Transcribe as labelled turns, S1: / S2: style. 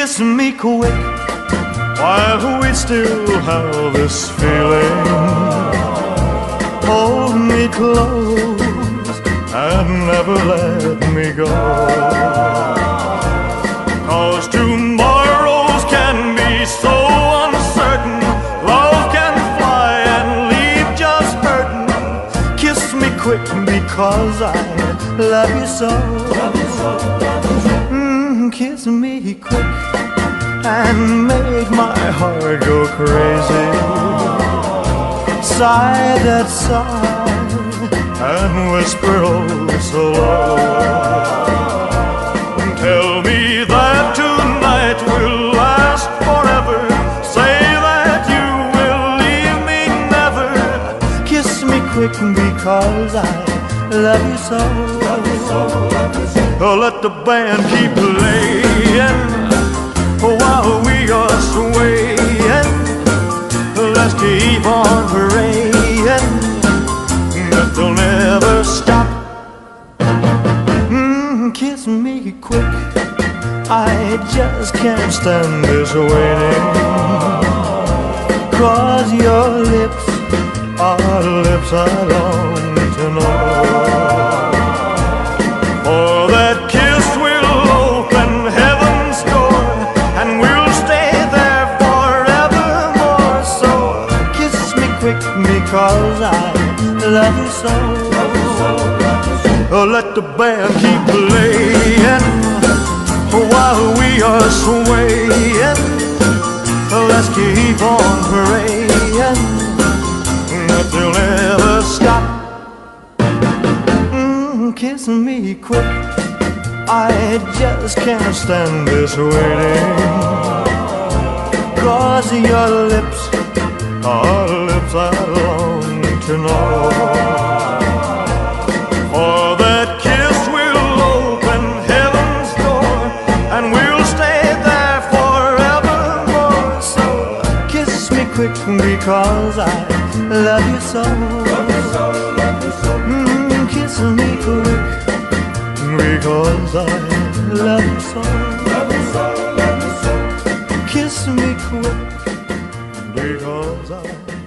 S1: kiss me quick while we still have this feeling. Hold me close and never let me go. Cause tomorrows can be so uncertain. Love can fly and leave just hurting. Kiss me quick because I love you so. Kiss me quick and make my heart go crazy. Sigh that sigh and whisper oh so low. Tell me that tonight will last forever. Say that you will leave me never. Kiss me quick because I love you so. Oh, let the band keep playing while we are swaying. Let's keep on praying that they'll never stop. Mm, kiss me quick. I just can't stand this waiting. Cause your lips are lips I because I love you so. Oh, let the band keep playing while we are swaying. Let's keep on praying that they'll never stop. Mm, kiss me quick. I just can't stand this waiting. Cause your lips are lips I long to know. For that kiss will open heaven's door and we'll stay there forevermore. So kiss me quick because I love you so. Mm, kiss me quick because I love you so. Kiss me quick because I